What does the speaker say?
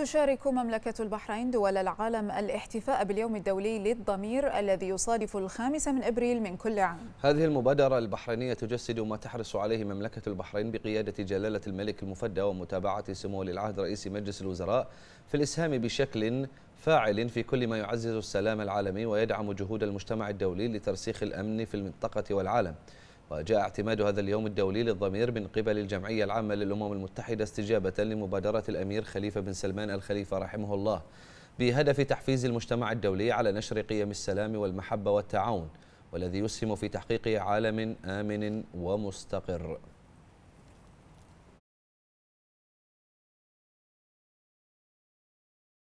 تشارك مملكة البحرين دول العالم الاحتفاء باليوم الدولي للضمير الذي يصادف الخامس من إبريل من كل عام. هذه المبادرة البحرينية تجسد ما تحرص عليه مملكة البحرين بقيادة جلالة الملك المفدى ومتابعة سمو ولي العهد رئيس مجلس الوزراء في الإسهام بشكل فاعل في كل ما يعزز السلام العالمي ويدعم جهود المجتمع الدولي لترسيخ الأمن في المنطقة والعالم. وجاء اعتماد هذا اليوم الدولي للضمير من قبل الجمعية العامة للأمم المتحدة استجابة لمبادرة الأمير خليفة بن سلمان الخليفة رحمه الله بهدف تحفيز المجتمع الدولي على نشر قيم السلام والمحبة والتعاون والذي يسهم في تحقيق عالم آمن ومستقر.